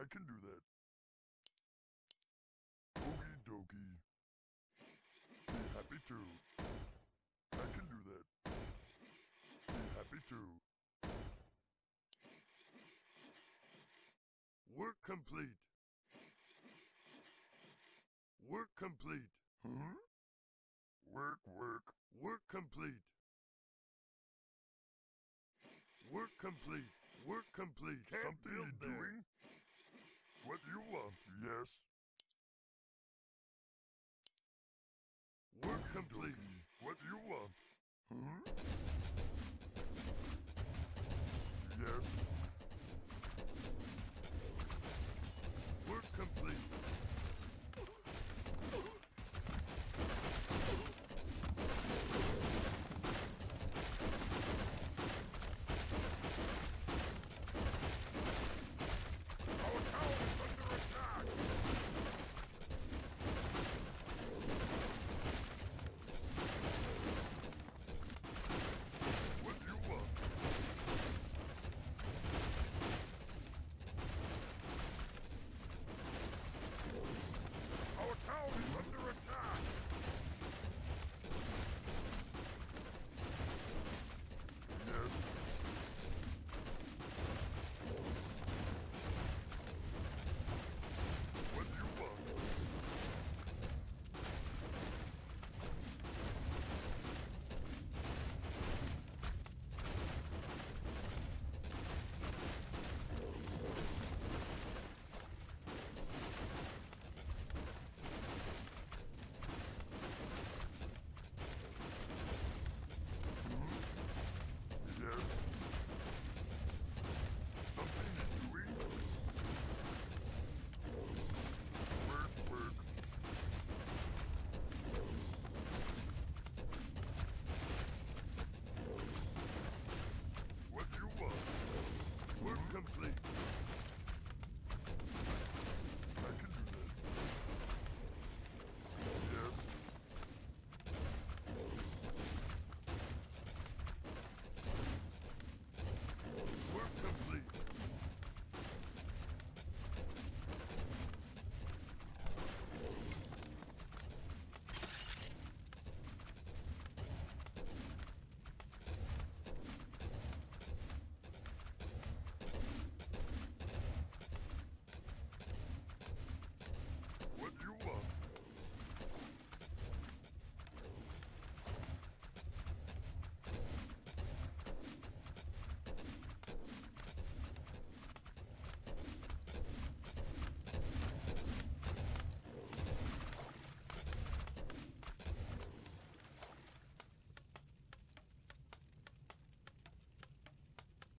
I can do that. Okie dokie. Be happy to. I can do that. Be happy to. Work complete. Work complete. Huh? Work, work. Work complete. Work complete. Work complete. Can't Something you doing? What you want? Yes. Work complete. What you want? Huh? complete.